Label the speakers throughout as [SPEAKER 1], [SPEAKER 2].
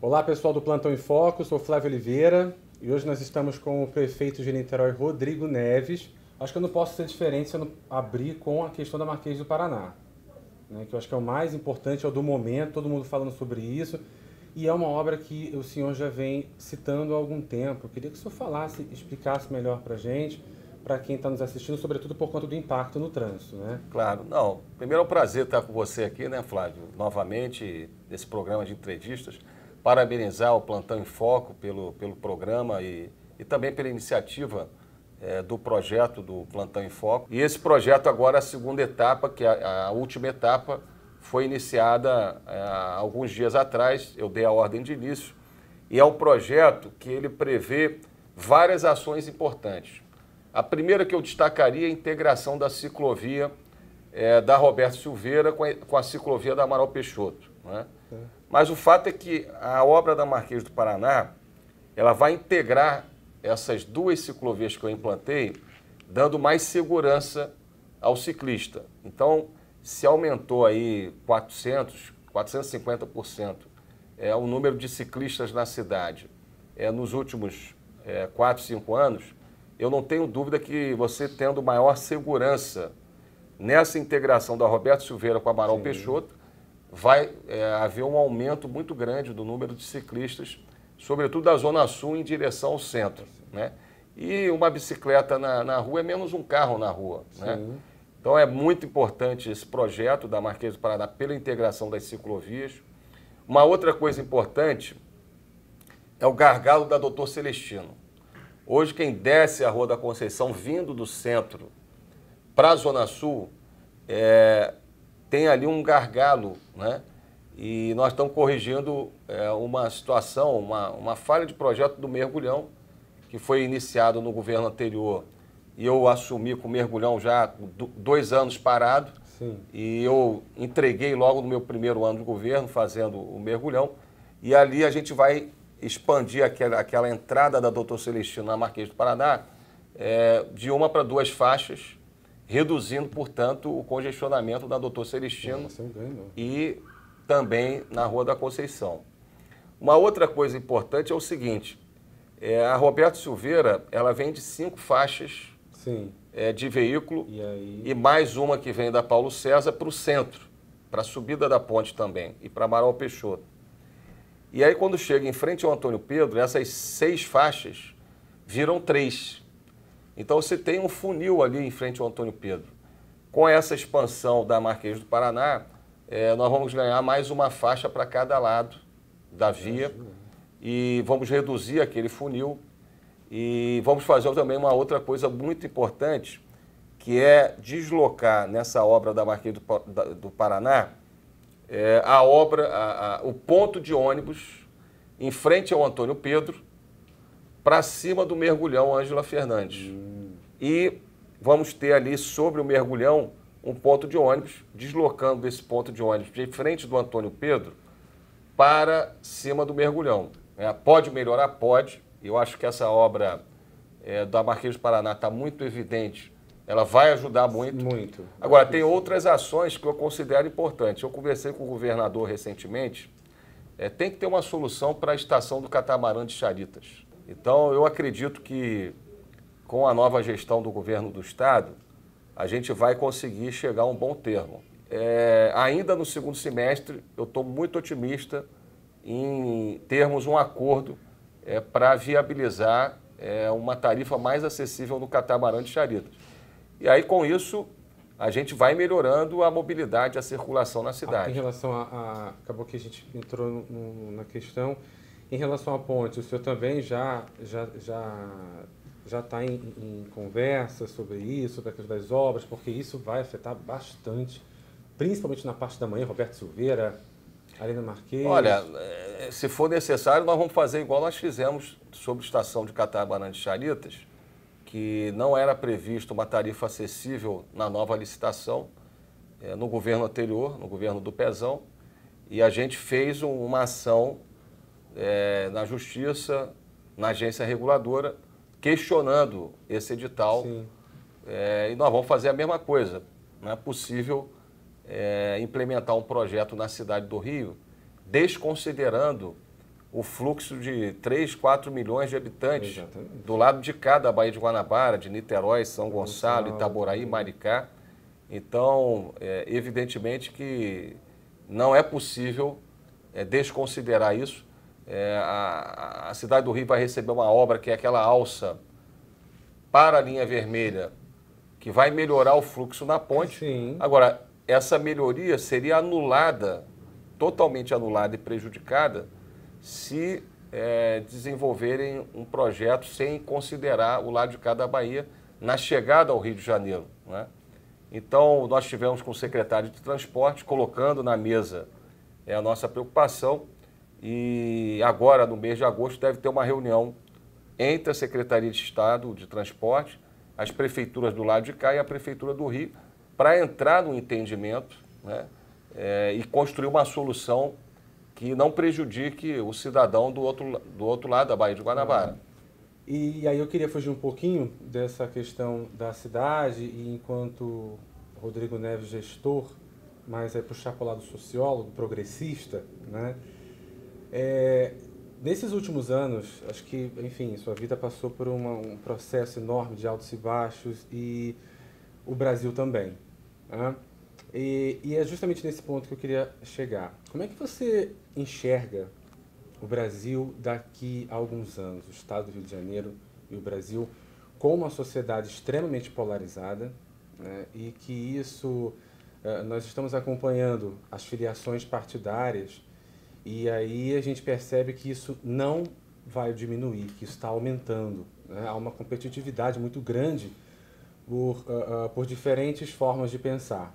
[SPEAKER 1] Olá pessoal do Plantão em Foco, sou Flávio Oliveira e hoje nós estamos com o prefeito de Niterói, Rodrigo Neves. Acho que eu não posso ser diferente se eu não abrir com a questão da Marquês do Paraná, né, que eu acho que é o mais importante, é o do momento, todo mundo falando sobre isso. E é uma obra que o senhor já vem citando há algum tempo. Eu queria que o senhor falasse, explicasse melhor para a gente, para quem está nos assistindo, sobretudo por conta do impacto no trânsito, né?
[SPEAKER 2] Claro. Não, primeiro é um prazer estar com você aqui, né, Flávio? Novamente, nesse programa de entrevistas parabenizar o Plantão em Foco pelo, pelo programa e, e também pela iniciativa é, do projeto do Plantão em Foco. E esse projeto agora, a segunda etapa, que é a, a última etapa, foi iniciada é, alguns dias atrás, eu dei a ordem de início, e é um projeto que ele prevê várias ações importantes. A primeira que eu destacaria é a integração da ciclovia é, da Roberto Silveira com a, com a ciclovia da Amaral Peixoto. Né? Mas o fato é que a obra da Marquês do Paraná, ela vai integrar essas duas ciclovias que eu implantei, dando mais segurança ao ciclista. Então, se aumentou aí 400, 450% é, o número de ciclistas na cidade é, nos últimos é, 4, 5 anos, eu não tenho dúvida que você tendo maior segurança nessa integração da Roberto Silveira com a Amaral Sim. Peixoto, vai é, haver um aumento muito grande do número de ciclistas, sobretudo da Zona Sul em direção ao centro. Né? E uma bicicleta na, na rua é menos um carro na rua. Né? Então é muito importante esse projeto da Marquês do Paraná pela integração das ciclovias. Uma outra coisa importante é o gargalo da Doutor Celestino. Hoje, quem desce a Rua da Conceição vindo do centro para a Zona Sul, é, tem ali um gargalo, né? E nós estamos corrigindo é, uma situação, uma, uma falha de projeto do mergulhão, que foi iniciado no governo anterior. E eu assumi com o mergulhão já dois anos parado. Sim. E eu entreguei logo no meu primeiro ano de governo, fazendo o mergulhão. E ali a gente vai expandir aquela, aquela entrada da Doutor Celestino na Marquês do Paraná é, de uma para duas faixas reduzindo, portanto, o congestionamento da Doutor Celestino e também na Rua da Conceição. Uma outra coisa importante é o seguinte, é, a Roberto Silveira, ela vem de cinco faixas é, de veículo e, aí... e, mais uma que vem da Paulo César para o centro, para a subida da ponte também e para Amaral Peixoto. E aí quando chega em frente ao Antônio Pedro, essas seis faixas viram três. Então você tem um funil ali em frente ao Antônio Pedro. Com essa expansão da Marquês do Paraná, é, nós vamos ganhar mais uma faixa para cada lado da via e vamos reduzir aquele funil e vamos fazer também uma outra coisa muito importante, que é deslocar nessa obra da Marquês do, do Paraná é, a obra, a, a, o ponto de ônibus em frente ao Antônio Pedro, para cima do mergulhão Ângela Fernandes. Hum. E vamos ter ali sobre o mergulhão um ponto de ônibus, deslocando esse ponto de ônibus de frente do Antônio Pedro para cima do mergulhão. É, pode melhorar? Pode. Eu acho que essa obra é, da Marquês do Paraná está muito evidente. Ela vai ajudar muito.
[SPEAKER 1] Muito.
[SPEAKER 2] Agora, tem outras ações que eu considero importantes. Eu conversei com o governador recentemente. É, tem que ter uma solução para a estação do catamarã de Charitas. Então, eu acredito que com a nova gestão do governo do Estado, a gente vai conseguir chegar a um bom termo. É, ainda no segundo semestre, eu estou muito otimista em termos um acordo é, para viabilizar é, uma tarifa mais acessível no catamarã de Charitas. E aí, com isso, a gente vai melhorando a mobilidade, a circulação na cidade.
[SPEAKER 1] Em relação a. a acabou que a gente entrou no, no, na questão em relação à ponte, o senhor também já já já já está em, em, conversa sobre isso, sobre a questão das obras, porque isso vai afetar bastante, principalmente na parte da manhã, Roberto Silveira, Arena Marquês.
[SPEAKER 2] Olha, eh, se for necessário, nós vamos fazer igual nós fizemos sobre a estação de Catabarã de Charitas, que não era previsto uma tarifa acessível na nova licitação é, no governo anterior, no governo do Pezão, e a gente fez uma ação é, na Justiça, na agência reguladora, questionando esse edital. É, e nós vamos fazer a mesma coisa. Não é possível é, implementar um projeto na cidade do Rio, desconsiderando o fluxo de 3, 4 milhões de habitantes Exatamente. do lado de cá da Baía de Guanabara, de Niterói, São Gonçalo, Itaboraí, Maricá. Então, é, evidentemente que não é possível é, desconsiderar isso. É, a, a, cidade do Rio vai receber uma obra que é aquela alça para a linha vermelha, que vai melhorar o fluxo na ponte. Sim. Agora, essa melhoria seria anulada, totalmente anulada e prejudicada, se é, desenvolverem um projeto sem considerar o lado de cá da Bahia na chegada ao Rio de Janeiro. Né? Então, nós tivemos com o secretário de Transporte colocando na mesa é, a nossa preocupação e agora, no mês de agosto, deve ter uma reunião entre a Secretaria de Estado de Transporte, as prefeituras do lado de cá e a Prefeitura do Rio, para entrar no entendimento né, é, e construir uma solução que não prejudique o cidadão do outro, do outro lado da Baía de Guanabara.
[SPEAKER 1] E aí eu queria fugir um pouquinho dessa questão da cidade e enquanto Rodrigo Neves gestor, mas é puxar para o lado sociólogo, progressista, né? É, nesses últimos anos, acho que, enfim, sua vida passou por uma, um processo enorme de altos e baixos e o Brasil também. Né? E, e, é justamente nesse ponto que eu queria chegar. Como é que você enxerga o Brasil daqui a alguns anos, o Estado do Rio de Janeiro e o Brasil, com uma sociedade extremamente polarizada né? e que isso eh, nós estamos acompanhando as filiações partidárias e aí a gente percebe que isso não vai diminuir, que isso está aumentando. Né? Há uma competitividade muito grande por, uh, uh, por diferentes formas de pensar.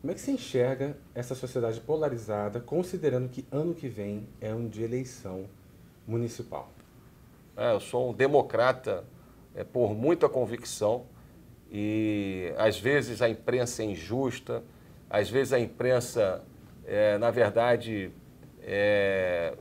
[SPEAKER 1] Como é que se enxerga essa sociedade polarizada, considerando que ano que vem é ano de eleição municipal?
[SPEAKER 2] É, eu sou um democrata é, por muita convicção e às vezes a imprensa é injusta, às vezes a imprensa, é, na verdade, é,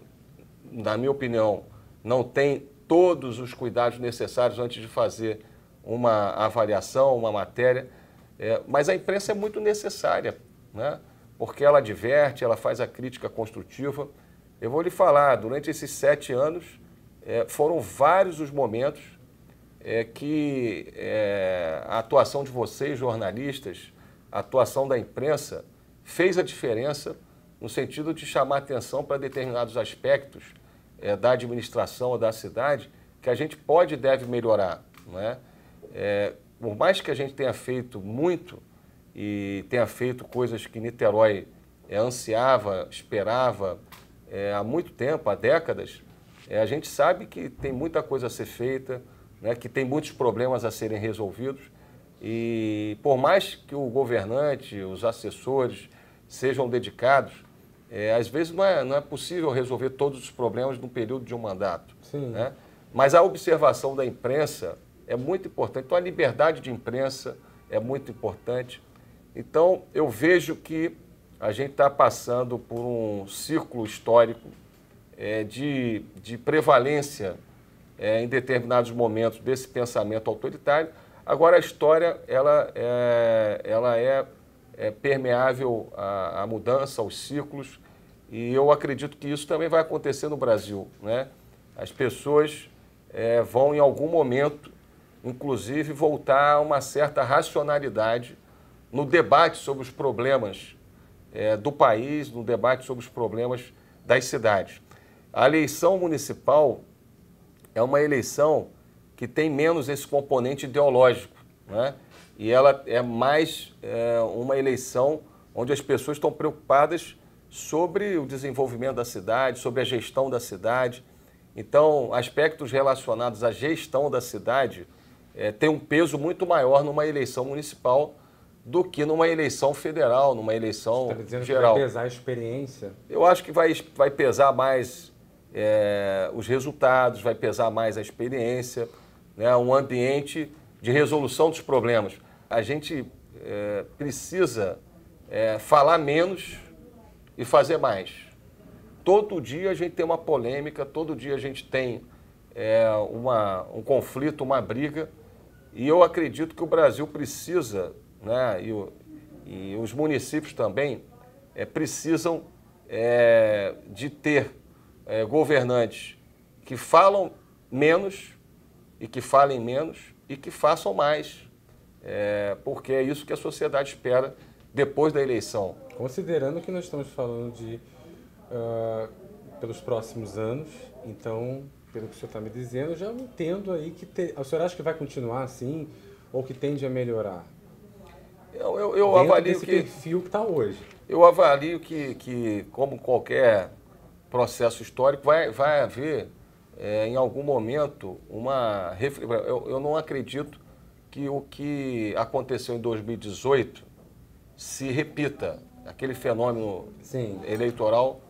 [SPEAKER 2] na minha opinião, não tem todos os cuidados necessários antes de fazer uma avaliação, uma matéria. É, mas a imprensa é muito necessária, né? porque ela diverte, ela faz a crítica construtiva. Eu vou lhe falar, durante esses sete anos, é, foram vários os momentos é, que é, a atuação de vocês, jornalistas, a atuação da imprensa, fez a diferença no sentido de chamar atenção para determinados aspectos é, da administração ou da cidade que a gente pode e deve melhorar. Não é? é? por mais que a gente tenha feito muito e tenha feito coisas que Niterói é, ansiava, esperava é, há muito tempo, há décadas, a gente sabe que tem muita coisa a ser feita, né, que tem muitos problemas a serem resolvidos e por mais que o governante, os assessores sejam dedicados, é, às vezes não é, não é possível resolver todos os problemas num período de um mandato. Né? Mas a observação da imprensa é muito importante. Então, a liberdade de imprensa é muito importante. Então, eu vejo que a gente está passando por um círculo histórico é, de, de prevalência é, em determinados momentos desse pensamento autoritário, Agora, a história ela é, ela é, é permeável à, à, mudança, aos ciclos, e eu acredito que isso também vai acontecer no Brasil. Né? As pessoas é, vão, em algum momento, inclusive, voltar a uma certa racionalidade no debate sobre os problemas é, do país, no debate sobre os problemas das cidades. A eleição municipal é uma eleição que tem menos esse componente ideológico. Né? E ela é mais é, uma eleição onde as pessoas estão preocupadas sobre o desenvolvimento da cidade, sobre a gestão da cidade. Então, aspectos relacionados à gestão da cidade é, têm um peso muito maior numa eleição municipal do que numa eleição federal, numa eleição Você está dizendo geral.
[SPEAKER 1] Que vai pesar a experiência?
[SPEAKER 2] Eu acho que vai, vai pesar mais é, os resultados, vai pesar mais a experiência né, um ambiente de resolução dos problemas. A gente é, precisa é, falar menos e fazer mais. Todo dia a gente tem uma polêmica, todo dia a gente tem é, uma, um conflito, uma briga, e eu acredito que o Brasil precisa, né, e, e os municípios também, é, precisam é, de ter é, governantes que falam menos e que falem menos e que façam mais, é, porque é isso que a sociedade espera depois da eleição.
[SPEAKER 1] Considerando que nós estamos falando de uh, pelos próximos anos, então, pelo que o senhor está me dizendo, eu já entendo aí que te, o senhor acha que vai continuar assim ou que tende a melhorar?
[SPEAKER 2] Eu, eu, eu avalio que
[SPEAKER 1] perfil que está hoje.
[SPEAKER 2] Eu avalio que, que, como qualquer processo histórico, vai, vai haver é, em algum momento uma eu, eu não acredito que o que aconteceu em 2018 se repita, aquele fenômeno Sim. eleitoral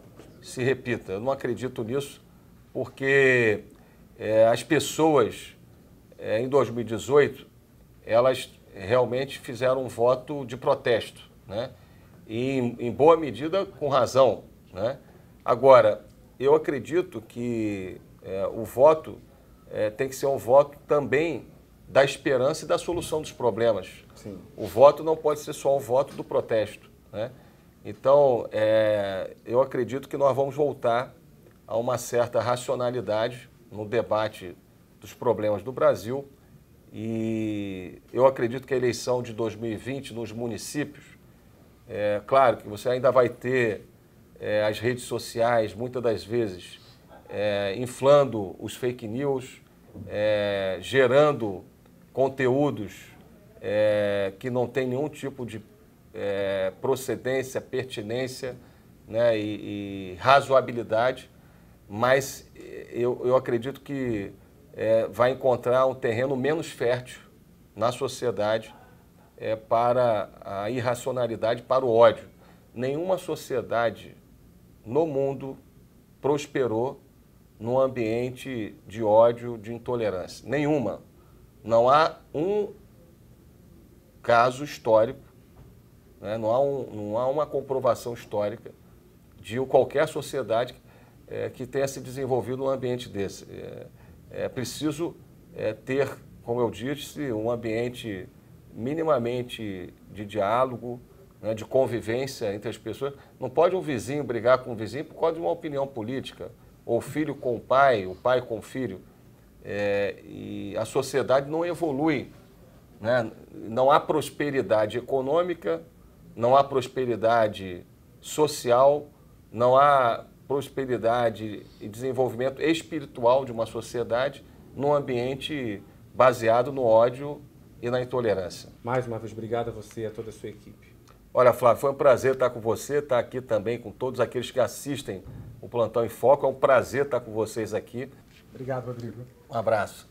[SPEAKER 2] se repita. Eu não acredito nisso, porque é, as pessoas é, em 2018 elas realmente fizeram um voto de protesto, né? E em, em boa medida com razão, né? Agora, eu acredito que é, o voto é, tem que ser um voto também da esperança e da solução dos problemas. Sim. O voto não pode ser só o voto do protesto. Né? Então, é, eu acredito que nós vamos voltar a uma certa racionalidade no debate dos problemas do Brasil. E eu acredito que a eleição de 2020 nos municípios, é claro que você ainda vai ter é, as redes sociais, muitas das vezes, é, inflando os fake news, é, gerando conteúdos é, que não tem nenhum tipo de é, procedência, pertinência né, e, e, razoabilidade, mas eu, eu acredito que é, vai encontrar um terreno menos fértil na sociedade é, para a irracionalidade, para o ódio. Nenhuma sociedade no mundo prosperou num ambiente de ódio, de intolerância. Nenhuma. Não há um caso histórico, né? não, há um, não há uma comprovação histórica de qualquer sociedade é, que tenha se desenvolvido num ambiente desse. É, é preciso é, ter, como eu disse, um ambiente minimamente de diálogo, né, de convivência entre as pessoas. Não pode um vizinho brigar com um vizinho por causa de uma opinião política ou filho com o pai, o pai com o filho. É, e a sociedade não evolui. Né? Não há prosperidade econômica, não há prosperidade social, não há prosperidade e desenvolvimento espiritual de uma sociedade num ambiente baseado no ódio e na intolerância.
[SPEAKER 1] Mais uma vez, obrigado a você e a toda a sua equipe.
[SPEAKER 2] Olha, Flávio, foi um prazer estar com você, estar aqui também com todos aqueles que assistem o Plantão em Foco. É um prazer estar com vocês aqui.
[SPEAKER 1] Obrigado, Rodrigo.
[SPEAKER 2] Um abraço.